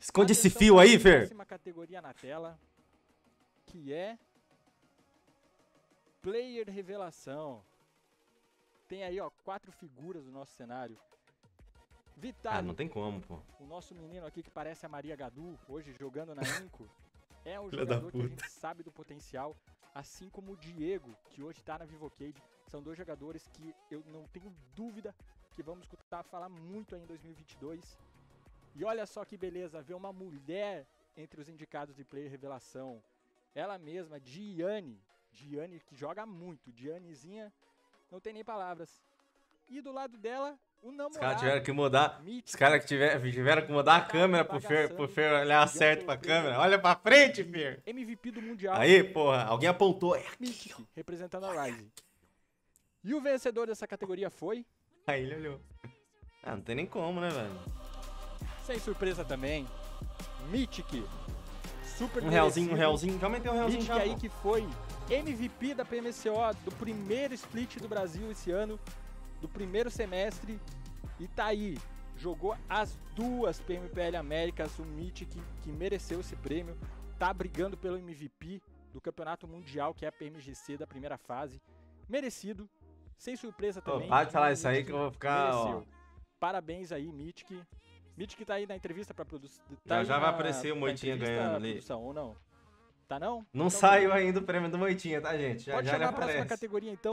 Esconde esse fio aí, a Fer. Próxima categoria na tela, que é Player Revelação. Tem aí, ó, quatro figuras do nosso cenário. Vitali, Ah, não tem como, pô. o nosso menino aqui que parece a Maria Gadu, hoje jogando na Inco, é um Filha jogador que a gente sabe do potencial, assim como o Diego, que hoje tá na Vivocade. São dois jogadores que eu não tenho dúvida que vamos escutar falar muito aí em 2022. E olha só que beleza, ver uma mulher entre os indicados de player revelação. Ela mesma, Diane. Diane que joga muito. Dianezinha, não tem nem palavras. E do lado dela, o Os namorado. caras tiveram que mudar. Os mítico. caras que tiver, tiveram que mudar a câmera pro Fer, pro Fer olhar certo pra câmera. Olha pra frente, Fer. MVP do Mundial. Aí, porra, alguém apontou. É aqui, representando a Rise. E o vencedor dessa categoria foi. Aí ele olhou. Ah, não tem nem como, né, velho? Sem surpresa também, Mythic. Super Um realzinho, um realzinho. Já aumentei um realzinho Mythic já, aí que foi MVP da PMCO do primeiro split do Brasil esse ano, do primeiro semestre. E tá aí, jogou as duas PMPL Américas, o Mythic que mereceu esse prêmio, tá brigando pelo MVP do Campeonato Mundial, que é a PMGC da primeira fase. Merecido, sem surpresa também. para de falar isso aí que eu vou ficar. Parabéns aí, Mythic. Mythic tá aí na entrevista pra produção. Já- já vai aparecer o Moitinha ganhando ali. Produção, ou não? Tá não? Não Então, saiu ainda o prêmio do Moitinha, tá, gente? Já, Pode já ele chamar a próxima categoria então.